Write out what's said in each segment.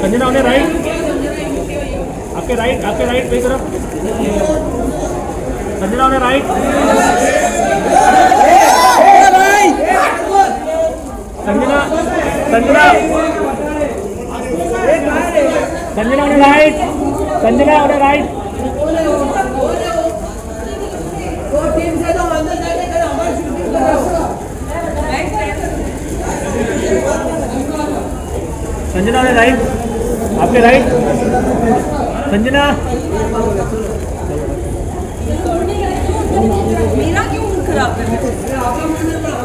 संजना, उन्हें राइट आपके राइट आपके राइट मेरी तरफ़। संजना, उन्हें राइट संजना संजना। संजना, उन्हें राइट संजना, उन्हें राइट संजना ने राइट आपके राइट संजना? मेरा क्यों खराब कर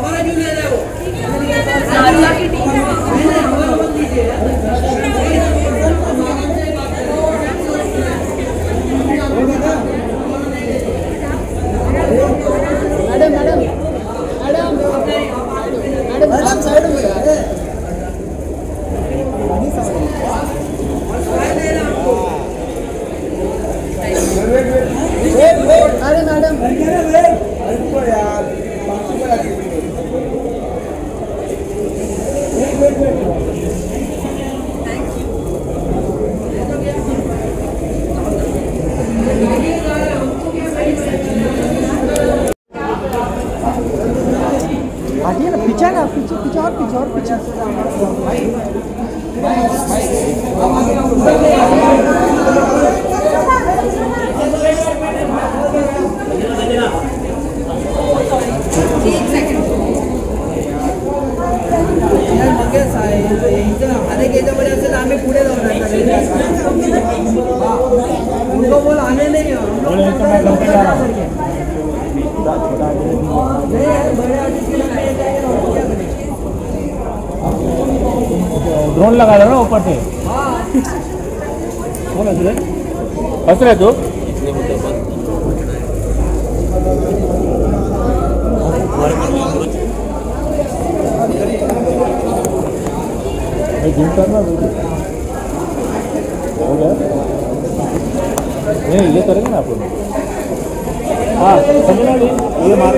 पीछे ना पीछे पीछे और पीछे और पीछे। असेल आम्ही पुढे उनको बोल आने नहीं हो रहा हूँ ड्रोन लगा दो ना ऊपर से? कौन हंस रहे हंस रहे तू? जिम करना हो गया नहीं ये करेंगे ना आप लोग। हाँ समझना ये मार